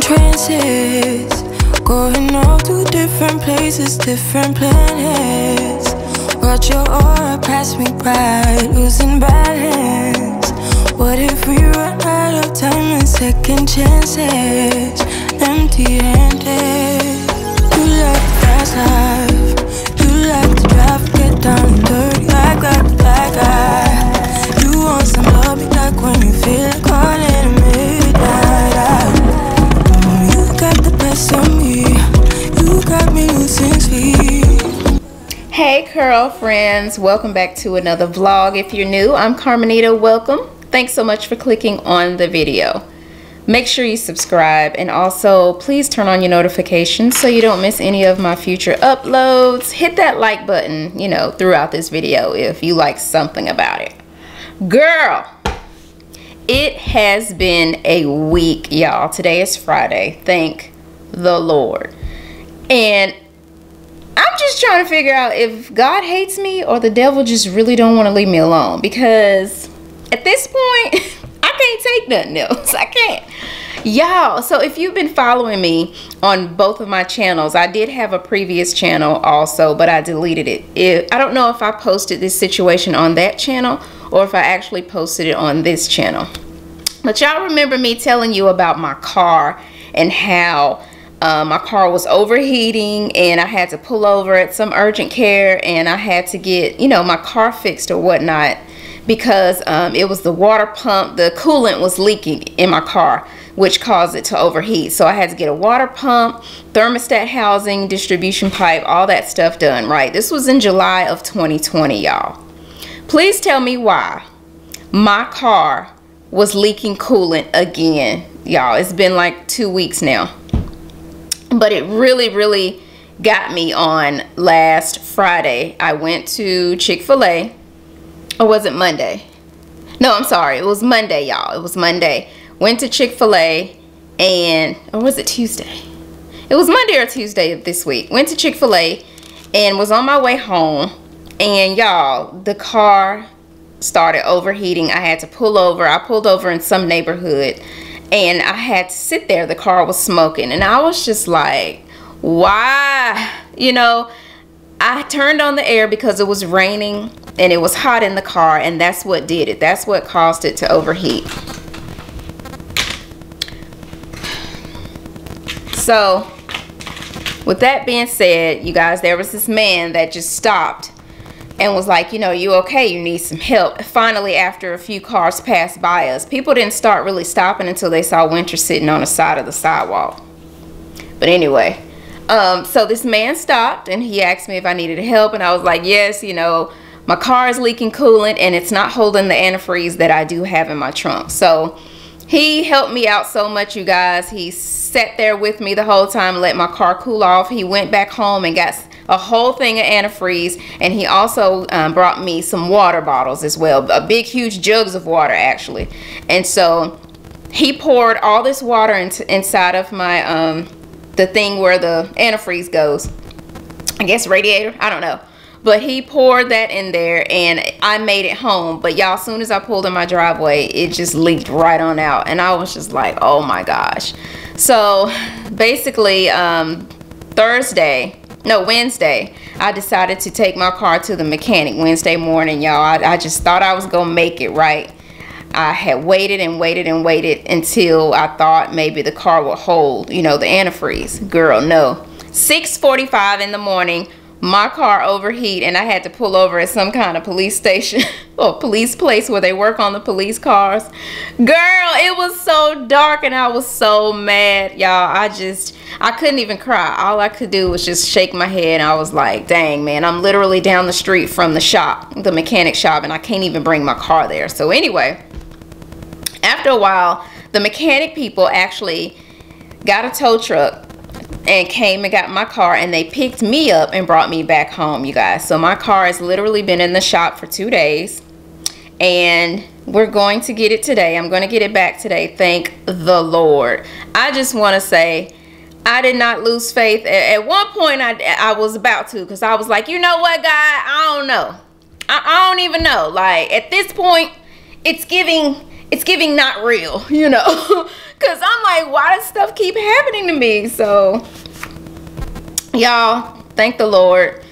in trances. Going off to different places, different planets. Watch your aura pass me by, losing balance. What if we run out of time and second chances? Empty handed. You like the fast life. You like to drive, get down dirty, like like the black guy. Curl friends, welcome back to another vlog. If you're new, I'm Karmenita, welcome. Thanks so much for clicking on the video. Make sure you subscribe and also please turn on your notifications so you don't miss any of my future uploads. Hit that like button, you know, throughout this video if you like something about it. Girl, it has been a week, y'all. Today is Friday, thank the Lord. And I'm just trying to figure out if God hates me or the devil just really don't want to leave me alone because at this point I can't take nothing else. I can't. Y'all, so if you've been following me on both of my channels, I did have a previous channel also, but I deleted it. it. I don't know if I posted this situation on that channel or if I actually posted it on this channel. But y'all remember me telling you about my car and how uh, my car was overheating and I had to pull over at some urgent care and I had to get, you know, my car fixed or whatnot because um, it was the water pump, the coolant was leaking in my car, which caused it to overheat. So I had to get a water pump, thermostat housing, distribution pipe, all that stuff done, right? This was in July of 2020, y'all. Please tell me why my car was leaking coolant again, y'all. It's been like two weeks now but it really really got me on last friday. I went to chick-fil-a. Or was it monday? No i'm sorry. It was monday y'all. It was monday. Went to chick-fil-a and or was it tuesday? It was monday or tuesday of this week. Went to chick-fil-a and was on my way home. And y'all the car started overheating. I had to pull over. I pulled over in some neighborhood and I had to sit there. The car was smoking, and I was just like, why? You know, I turned on the air because it was raining and it was hot in the car, and that's what did it. That's what caused it to overheat. So, with that being said, you guys, there was this man that just stopped and was like, you know, you okay? You need some help. Finally, after a few cars passed by us, people didn't start really stopping until they saw Winter sitting on the side of the sidewalk. But anyway, um, so this man stopped and he asked me if I needed help, and I was like, yes, you know, my car is leaking coolant and it's not holding the antifreeze that I do have in my trunk. So he helped me out so much, you guys. He sat there with me the whole time, let my car cool off. He went back home and got a whole thing of antifreeze and he also um, brought me some water bottles as well a big huge jugs of water actually. And so he poured all this water into, inside of my um, the thing where the antifreeze goes. I guess radiator? I don't know. But he poured that in there and I made it home. But y'all soon as I pulled in my driveway it just leaked right on out and I was just like oh my gosh. So basically um, Thursday no wednesday. I decided to take my car to the mechanic wednesday morning y'all. I, I, just thought i was gonna make it right? I had waited and waited and waited until i thought maybe the car would hold you know the antifreeze. Girl no. 6:45 in the morning my car overheat and I had to pull over at some kind of police station or police place where they work on the police cars. Girl, it was so dark and I was so mad, y'all. I just, I couldn't even cry. All I could do was just shake my head. I was like, dang, man, I'm literally down the street from the shop, the mechanic shop, and I can't even bring my car there. So anyway, after a while, the mechanic people actually got a tow truck and came and got my car and they picked me up and brought me back home you guys so my car has literally been in the shop for two days and we're going to get it today i'm going to get it back today thank the lord i just want to say I did not lose faith. At, one point, I, I was about to because I was like, you know what, God? I don't know. I, I don't even know. Like, at this point, it's giving it's giving not real, you know. Cause I'm like, why does stuff keep happening to me? So y'all, thank the Lord.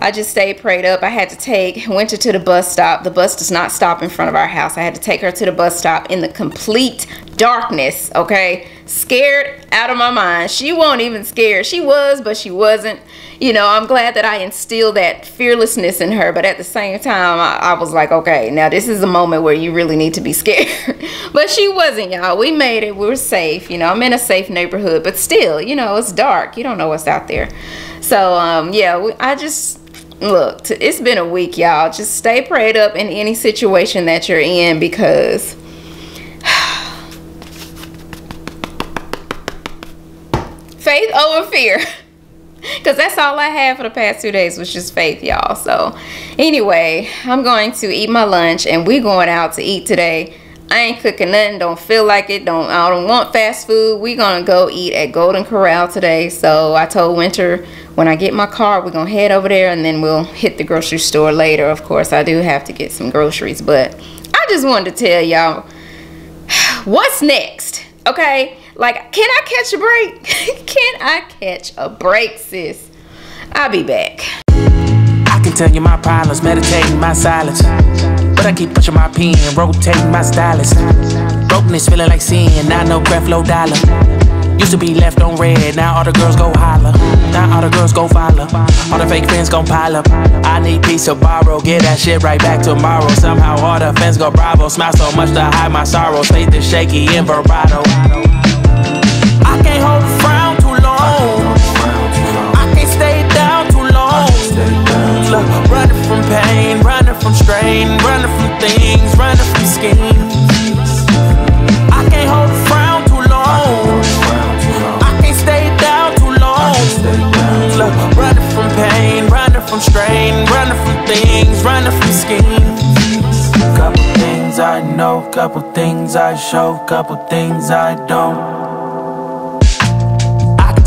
I just stayed prayed up. I had to take Winter to the bus stop. The bus does not stop in front of our house. I had to take her to the bus stop in the complete darkness, okay? Scared out of my mind. She wasn't even scared. She was, but she wasn't. You know, I'm glad that I instilled that fearlessness in her, but at the same time, I, I was like, okay, now this is a moment where you really need to be scared. but she wasn't, y'all. We made it. We were safe. You know, I'm in a safe neighborhood, but still, you know, it's dark. You don't know what's out there. So, um, yeah, we, I just look, it's been a week, y'all. Just stay prayed up in any situation that you're in because faith over fear. Because that's all I had for the past two days was just faith, y'all. So, anyway, I'm going to eat my lunch and we're going out to eat today. I ain't cooking nothing. Don't feel like it. Don't I don't want fast food. We're gonna go eat at Golden Corral today. So I told Winter when I get my car, we're gonna head over there and then we'll hit the grocery store later. Of course, I do have to get some groceries, but I just wanted to tell y'all what's next. Okay, like can I catch a break? can I catch a break, sis? I'll be back. I can tell you my problems, meditating my silence. But I keep pushing my pen, rotating my stylus. Brokenness feeling like sin, not no Creflo dollar. Used to be left on red, now all the girls go holler. Now all the girls go follow. All the fake fans gon' pile up. I need peace to borrow, get that shit right back tomorrow. Somehow all the fans go bravo. Smile so much to hide my sorrows. Faith is shaky vibrato. I can't hold a frown too long. I can't stay down too long. Look, running from pain, running from strain, running from things, running from schemes. I can't hold a frown too long. I can't stay down too long. Look, running from pain, running from strain, running from things, running from schemes. Couple things I know, couple things I show, couple things I don't.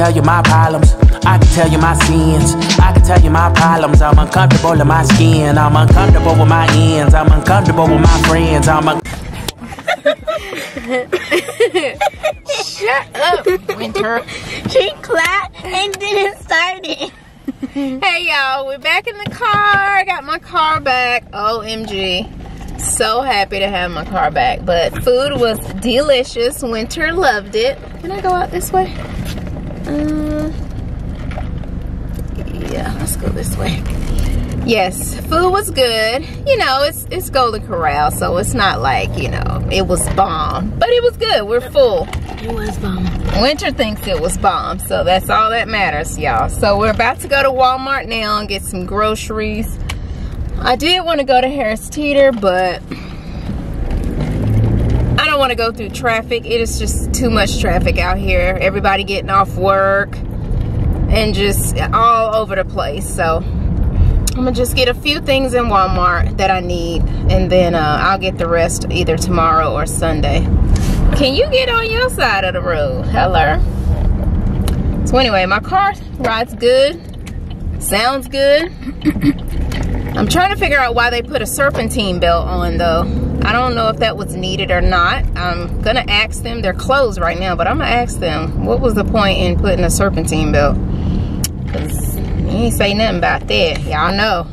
I can tell you my problems. I can tell you my sins. I can tell you my problems. I'm uncomfortable in my skin. I'm uncomfortable with my ends. I'm uncomfortable with my friends. I'm un- Shut up, Winter. She clapped and didn't start it. Hey y'all, we're back in the car. I got my car back. OMG. So happy to have my car back. But food was delicious. Winter loved it. Can I go out this way? Uh, yeah, let's go this way. Yes, food was good. You know, it's it's Golden Corral, so it's not like, you know, it was bomb. But it was good. We're full. It was bomb. Winter thinks it was bomb, so that's all that matters, y'all. So we're about to go to Walmart now and get some groceries. I did want to go to Harris Teeter, but want to go through traffic. It is just too much traffic out here. Everybody getting off work and just all over the place. So I'm gonna just get a few things in Walmart that I need, and then uh, I'll get the rest either tomorrow or Sunday. Can you get on your side of the road? Hello. So anyway, my car rides good, sounds good. I'm trying to figure out why they put a serpentine belt on though. I don't know if that was needed or not. I'm gonna ask them. They're closed right now, but I'm gonna ask them what was the point in putting a serpentine belt? Cause you ain't say nothing about that. Y'all know.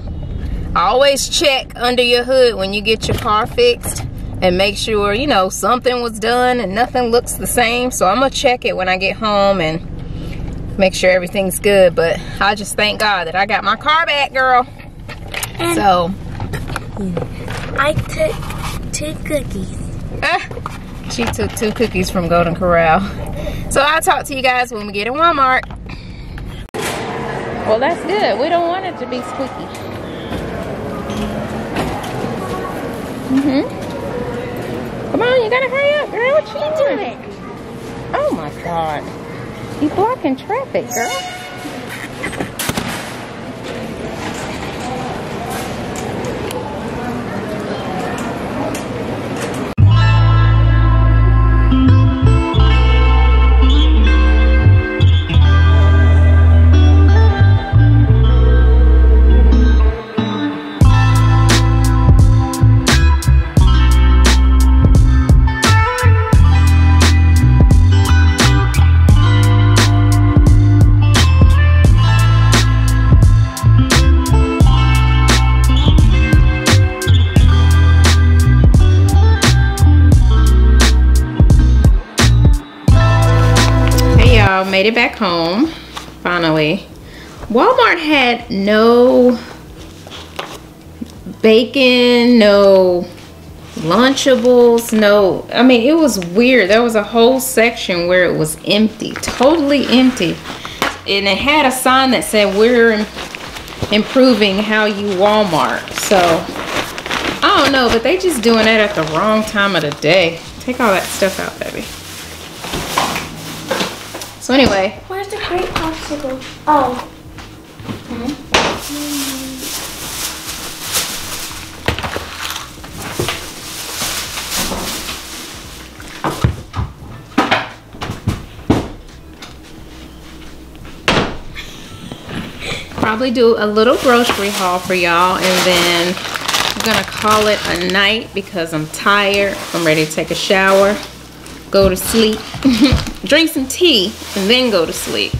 Always check under your hood when you get your car fixed and make sure, you know, something was done and nothing looks the same. So I'm gonna check it when I get home and make sure everything's good. But I just thank God that I got my car back, girl. And So, I took two cookies. ah, she took two cookies from Golden Corral. So I'll talk to you guys when we get in Walmart. Well, that's good. We don't want it to be squeaky. Mm-hmm. Come on, you gotta hurry up, girl. What you doing? Oh my God. You blocking traffic, girl. Made it back home, finally. Walmart had no bacon, no Lunchables, no. I mean, it was weird. There was a whole section where it was empty, totally empty. And it had a sign that said, we're improving how you Walmart. So, I don't know, but they just doing that at the wrong time of the day. Take all that stuff out, baby. So anyway. Where's the great popsicle? Oh. Hmm? probably do a little grocery haul for y'all and then I'm gonna call it a night because I'm tired. I'm ready to take a shower, go to sleep, drink some tea, and then go to sleep.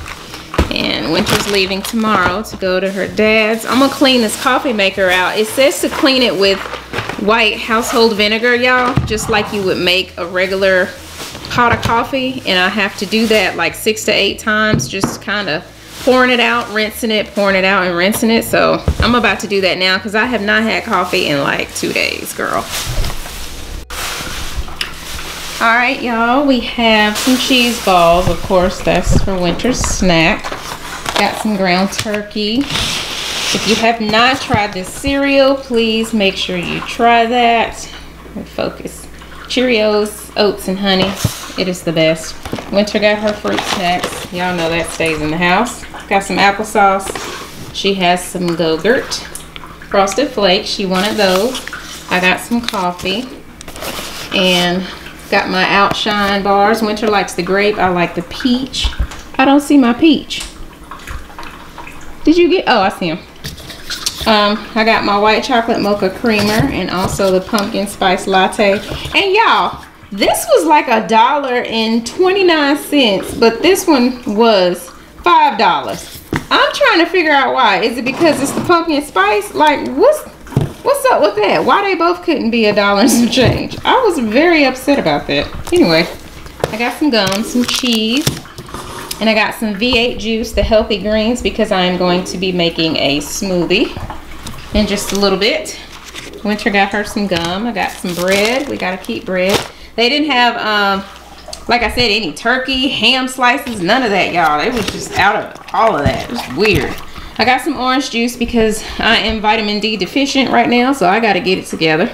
And Winter's leaving tomorrow to go to her dad's. I'm gonna clean this coffee maker out. It says to clean it with white household vinegar, y'all, just like you would make a regular pot of coffee. And I have to do that like six to eight times, just kind of pouring it out, rinsing it, pouring it out, and rinsing it. So I'm about to do that now because I have not had coffee in like two days, girl. All right, y'all, we have some cheese balls. Of course, that's for winter snack. Got some ground turkey. If you have not tried this cereal, please make sure you try that. Focus. Cheerios, oats, and honey. It is the best. Winter got her fruit snacks. Y'all know that stays in the house. Got some applesauce. She has some Go-Gurt. Frosted Flakes. She wanted those. I got some coffee. And got my Outshine bars. Winter likes the grape. I like the peach. I don't see my peach. Did you get? Oh, I see them. Um, I got my white chocolate mocha creamer and also the pumpkin spice latte. And y'all, this was like a dollar and 29 cents, but this one was five dollars i'm trying to figure out why is it because it's the pumpkin spice like what's what's up with that? Why they both couldn't be a dollar and some change? I was very upset about that. Anyway i got some gum some cheese and i got some v8 juice the healthy greens because i'm going to be making a smoothie in just a little bit. Winter got her some gum. I got some bread. We got to keep bread. They didn't have um like I said, any turkey, ham slices, none of that, y'all. It was just out of all of that. It was weird. I got some orange juice because I am vitamin D deficient right now, so I got to get it together.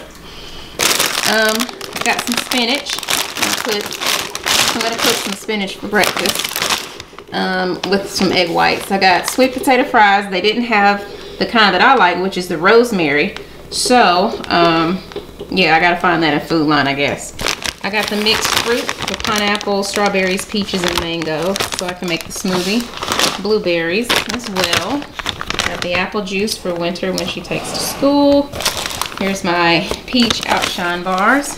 Um, got some spinach. I'm gonna, put, I'm gonna cook some spinach for breakfast um, with some egg whites. I got sweet potato fries. They didn't have the kind that I like, which is the rosemary. So, um, yeah, I gotta find that in Food Lion, I guess. I got the mixed fruit, the pineapple, strawberries, peaches, and mango, so I can make the smoothie. Blueberries as well. Got the apple juice for winter when she takes to school. Here's my peach outshine bars.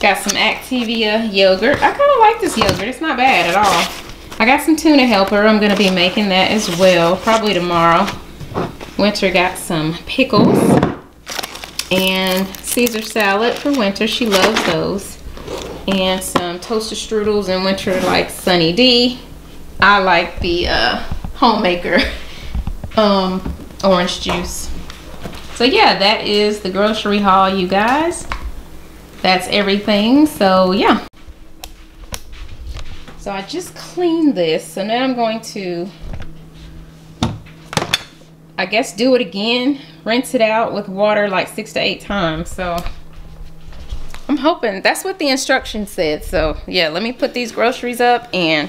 Got some Activia yogurt. I kind of like this yogurt. It's not bad at all. I got some tuna helper. I'm going to be making that as well, probably tomorrow. Winter got some pickles and Caesar salad for winter. She loves those. And some Toaster Strudels in winter like Sunny D. I like the uh, homemaker um, orange juice. So yeah, that is the grocery haul, you guys. That's everything. So yeah. So I just cleaned this. So now I'm going to I guess do it again, rinse it out with water like six to eight times. So I'm hoping that's what the instructions said. So yeah, let me put these groceries up and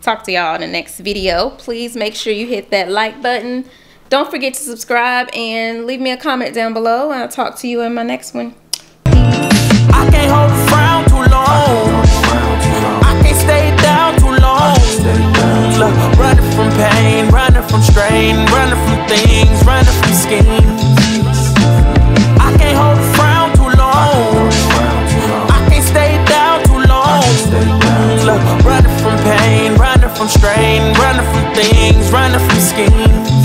talk to y'all in the next video. Please make sure you hit that like button. Don't forget to subscribe and leave me a comment down below. I'll talk to you in my next one. I can't hold a frown too long. I can't stay down too long. Running from pain, running from strain, running from things, running from schemes. From strain, running from things, running from schemes.